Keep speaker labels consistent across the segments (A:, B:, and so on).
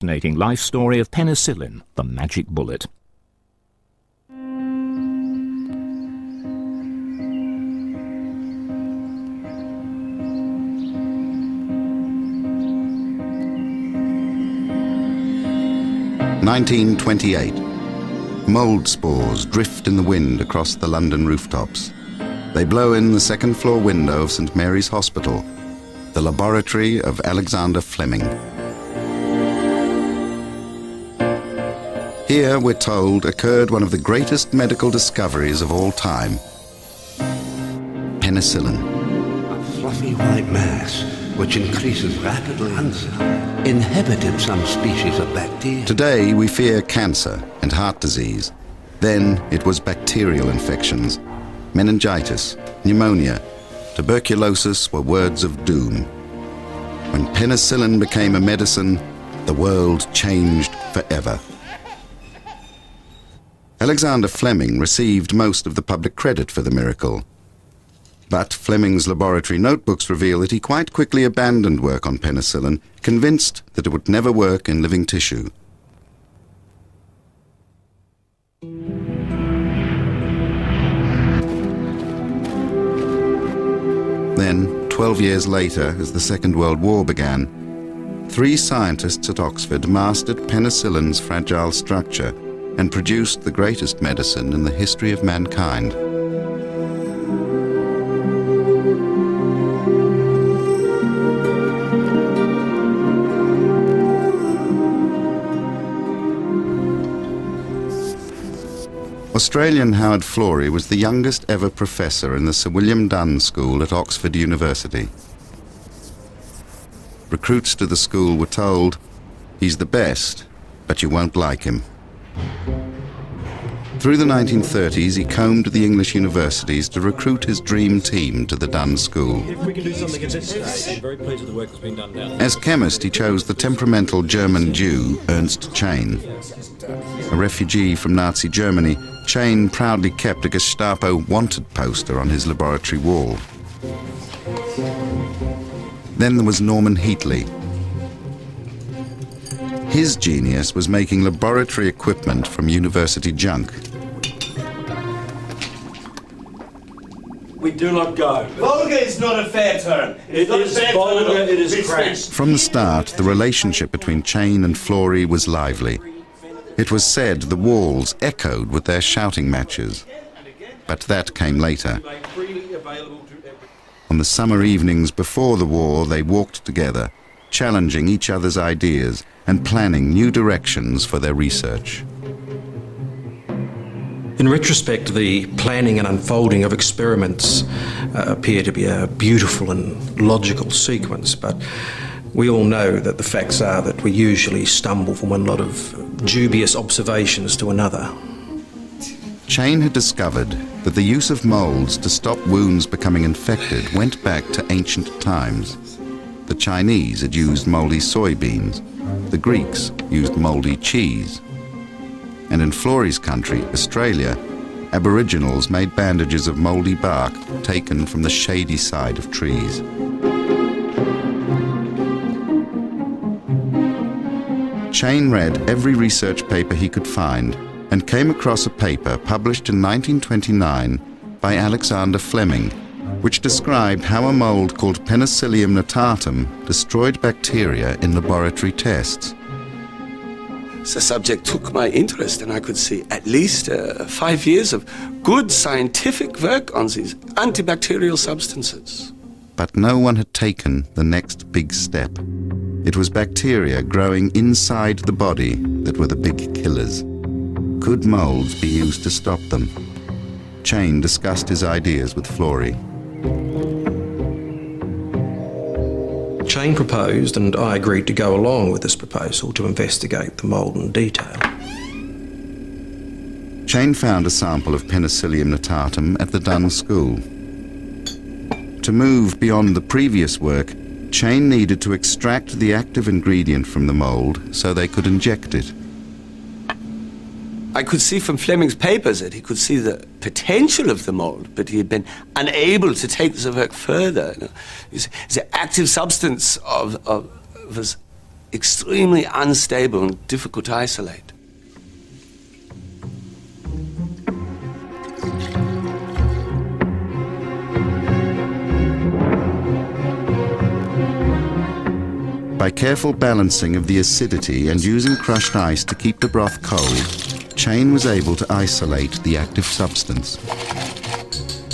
A: fascinating life story of penicillin, the magic bullet.
B: Nineteen twenty-eight. Mould spores drift in the wind across the London rooftops. They blow in the second floor window of St Mary's Hospital, the laboratory of Alexander Fleming. Here, we're told, occurred one of the greatest medical discoveries of all time penicillin.
C: A fluffy white mass which increases rapidly and inhibited some species of bacteria.
B: Today, we fear cancer and heart disease. Then, it was bacterial infections. Meningitis, pneumonia, tuberculosis were words of doom. When penicillin became a medicine, the world changed forever. Alexander Fleming received most of the public credit for the miracle. But Fleming's laboratory notebooks reveal that he quite quickly abandoned work on penicillin, convinced that it would never work in living tissue. Then, 12 years later, as the Second World War began, three scientists at Oxford mastered penicillin's fragile structure and produced the greatest medicine in the history of mankind. Australian Howard Florey was the youngest ever professor in the Sir William Dunn School at Oxford University. Recruits to the school were told, he's the best, but you won't like him. Through the 1930s, he combed the English universities to recruit his dream team to the Dunn School. As chemist, he chose the temperamental German Jew, Ernst Chain. A refugee from Nazi Germany, Chain proudly kept a Gestapo wanted poster on his laboratory wall. Then there was Norman Heatley. His genius was making laboratory equipment from university junk.
D: We do not go.
E: Vulgar is not a fair term. It's
D: It
E: not
D: is
E: a fair
D: vulgar,
E: term.
D: it is
E: It's
D: crass.
B: From the start, the relationship between Chain and Florey was lively. It was said the walls echoed with their shouting matches. But that came later.
D: Made freely available to everyone.
B: On the summer evenings before the war, they walked together, challenging each other's ideas and planning new directions for their research.
F: In retrospect, the planning and unfolding of experiments uh, appear to be a beautiful and logical sequence, but we all know that the facts are that we usually stumble from one lot of dubious observations to another.
B: Chain had discovered that the use of molds to stop wounds becoming infected went back to ancient times. The Chinese had used moldy soybeans, the Greeks used moldy cheese. And in Florey's country, Australia, Aboriginals made bandages of moldy bark taken from the shady side of trees. Chain read every research paper he could find and came across a paper published in 1929 by Alexander Fleming, which described how a mold called Penicillium notatum destroyed bacteria in laboratory tests.
G: The subject took my interest, and I could see at least uh, five years of good scientific work on these antibacterial substances.
B: But no one had taken the next big step. It was bacteria growing inside the body that were the big killers. Could molds be used to stop them? Chain discussed his ideas with Florey.
F: Chain proposed, and I agreed to go along with this proposal to investigate the mould in detail.
B: Chain found a sample of Penicillium notatum at the Dunn School. To move beyond the previous work, Chain needed to extract the active ingredient from the mold so they could inject it.
G: I could see from Fleming's papers that he could see the potential of the mold, but he had been unable to take the work further. You know. See, The active substance of, of was extremely unstable and difficult to isolate.
B: By careful balancing of the acidity and using crushed ice to keep the broth cold, Chain was able to isolate the active substance.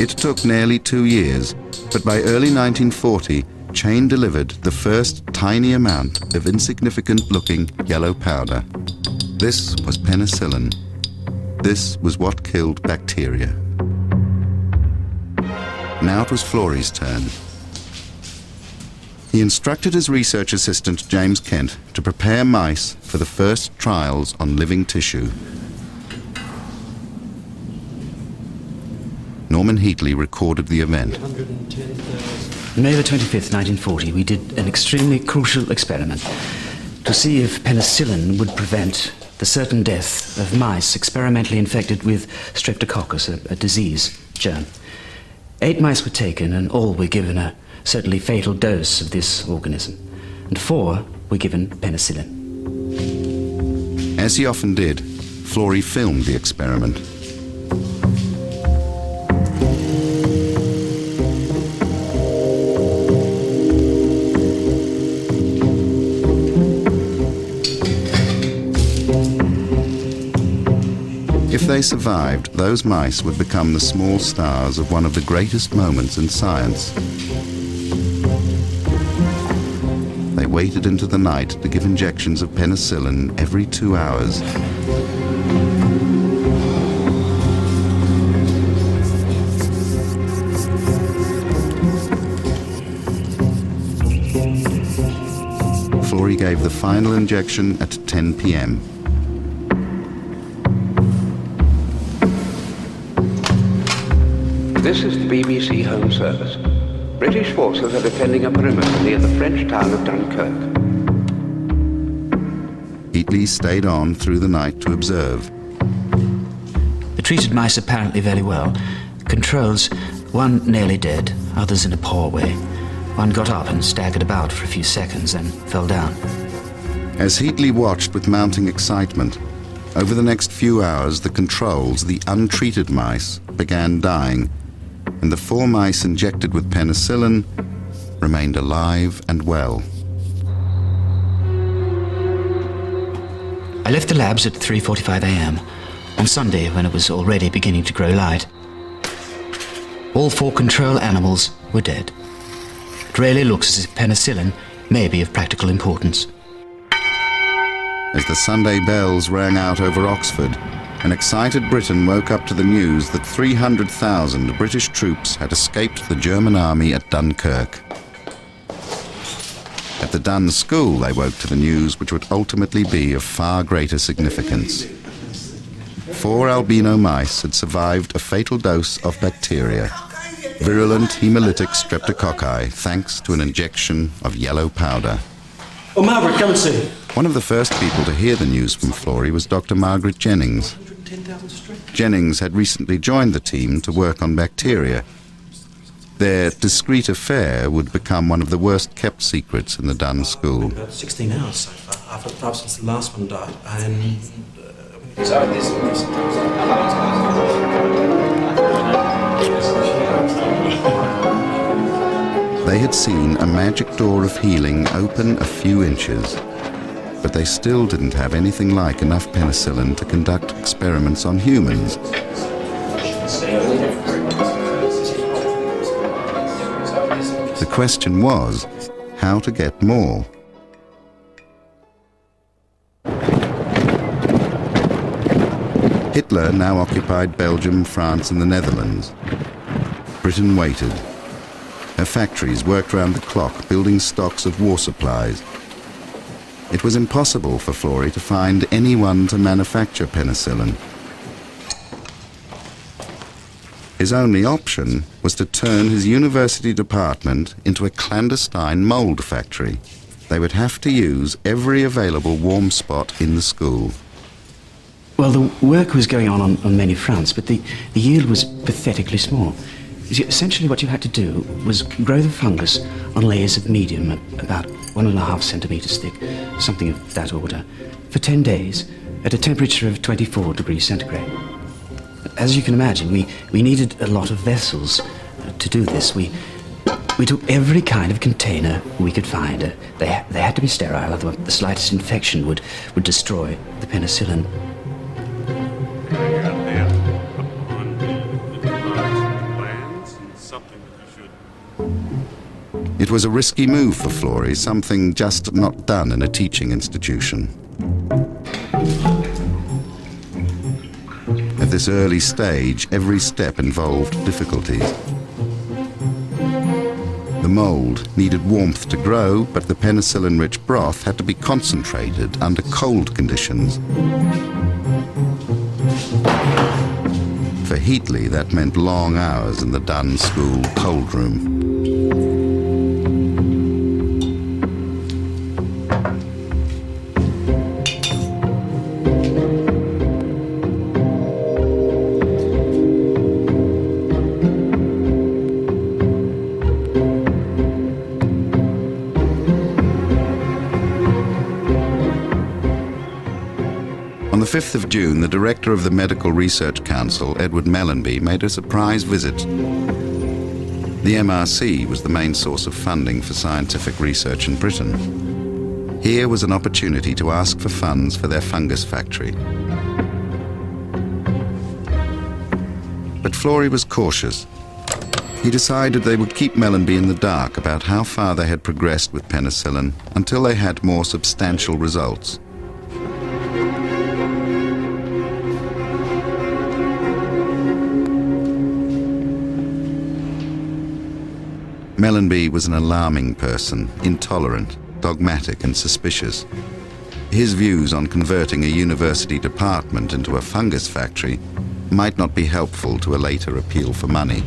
B: It took nearly two years, but by early 1940, Chain delivered the first tiny amount of insignificant-looking yellow powder. This was penicillin. This was what killed bacteria. Now it was Florey's turn. He instructed his research assistant, James Kent, to prepare mice for the first trials on living tissue. Norman Heatley recorded the event.
H: May the 25th, 1940, we did an extremely crucial experiment to see if penicillin would prevent the certain death of mice experimentally infected with streptococcus, a, a disease germ. Eight mice were taken, and all were given a certainly fatal dose of this organism, and four were given penicillin.
B: As he often did, Florey filmed the experiment. They survived, those mice would become the small stars of one of the greatest moments in science. They waited into the night to give injections of penicillin every two hours. Florey gave the final injection at 10 p.m.
C: This is the BBC Home Service. British forces are defending a perimeter near the French town of Dunkirk.
B: Heatley stayed on through the night to observe.
H: The treated mice apparently very well. Controls, one nearly dead, others in a poor way. One got up and staggered about for a few seconds, then fell down.
B: As Heatley watched with mounting excitement, over the next few hours the controls, the untreated mice, began dying, and the four mice injected with penicillin remained alive and well.
H: I left the labs at 3:45 a.m. on Sunday when it was already beginning to grow light. All four control animals were dead. It really looks as if penicillin may be of practical importance.
B: As the Sunday bells rang out over Oxford, an excited Britain woke up to the news that 300,000 British troops had escaped the German army at Dunkirk. At the Dunn School, they woke to the news which would ultimately be of far greater significance. Four albino mice had survived a fatal dose of bacteria, virulent hemolytic streptococci, thanks to an injection of yellow powder.
D: Oh, Margaret, come and see.
B: One of the first people to hear the news from Florey was Dr. Margaret Jennings. Jennings had recently joined the team to work on bacteria. Their discreet affair would become one of the worst kept secrets in the Dunn School.
F: About 16 hours so far, after five since the last one died. And uh,
B: They had seen a magic door of healing open a few inches, but they still didn't have anything like enough penicillin to conduct experiments on humans. The question was how to get more. Hitler now occupied Belgium, France, and the Netherlands. Britain waited. Her factories worked round the clock, building stocks of war supplies. It was impossible for Florey to find anyone to manufacture penicillin. His only option was to turn his university department into a clandestine mould factory. They would have to use every available warm spot in the school.
H: Well, the work was going on on, on many fronts, but the, the yield was pathetically small. Essentially, what you had to do was grow the fungus on layers of medium, about one and a half centimetres thick, something of that order, for 10 days at a temperature of 24 degrees centigrade. As you can imagine, we, we needed a lot of vessels uh, to do this. We, we took every kind of container we could find. Uh, they, they had to be sterile, otherwise the slightest infection would, would destroy the penicillin.
B: It was a risky move for Florey, something just not done in a teaching institution. At this early stage, every step involved difficulties. The mould needed warmth to grow, but the penicillin-rich broth had to be concentrated under cold conditions. For Heatley, that meant long hours in the Dunn School cold room. On the 5th of June, the director of the Medical Research Council, Edward Mellanby, made a surprise visit. The MRC was the main source of funding for scientific research in Britain. Here was an opportunity to ask for funds for their fungus factory. But Florey was cautious. He decided they would keep Mellanby in the dark about how far they had progressed with penicillin until they had more substantial results. Mellanby was an alarming person, intolerant, dogmatic and suspicious. His views on converting a university department into a fungus factory might not be helpful to a later appeal for money.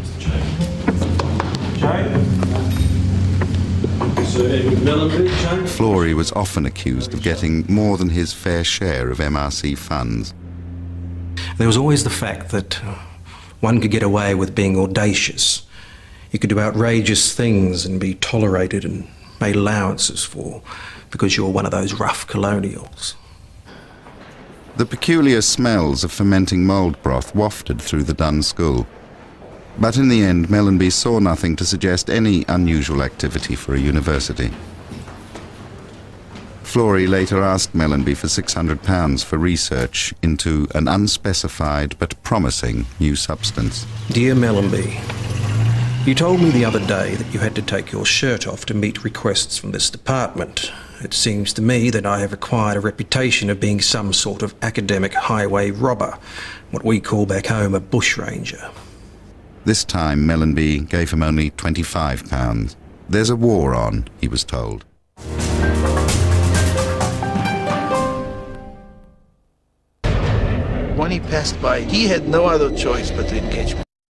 B: Florey was often accused of getting more than his fair share of MRC funds.
F: There was always the fact that uh, one could get away with being audacious you could do outrageous things and be tolerated and made allowances for because you're one of those rough colonials.
B: The peculiar smells of fermenting mould broth wafted through the Dunn School. But in the end, Mellanby saw nothing to suggest any unusual activity for a university. Florey later asked Mellanby for £600 for research into an unspecified but promising new substance.
F: Dear Mellanby, you told me the other day that you had to take your shirt off to meet requests from this department. It seems to me that I have acquired a reputation of being some sort of academic highway robber, what we call back home a bushranger.
B: This time, Mellanby gave him only £25. There's a war on, he was told.
I: When he passed by, he had no other choice but to engage me.